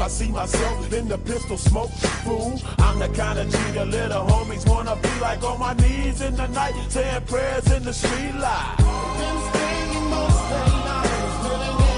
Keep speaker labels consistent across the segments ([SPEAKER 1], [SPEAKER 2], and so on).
[SPEAKER 1] I see myself in the pistol smoke. Fool, I'm the kind of the little homies wanna be like on my knees in the night, saying prayers in the street light.
[SPEAKER 2] Been spending most lives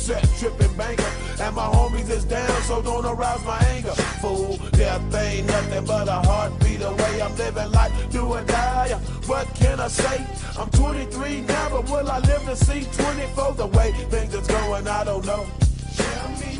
[SPEAKER 1] set tripping banker. And my homies is down, so don't arouse my anger. Fool, death ain't nothing but a heartbeat away. I'm living life, do or die. What can I say? I'm 23 now, but will I live to see 24? The way things is going, I don't know.
[SPEAKER 2] Tell me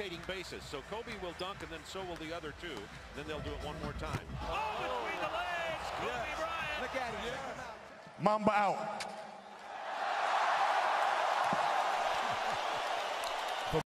[SPEAKER 3] Rotating bases. So Kobe will dunk, and then so will the other two. Then they'll do it one more time. Oh, between the legs, Kobe Bryant.
[SPEAKER 4] Mamba out.